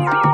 Bye.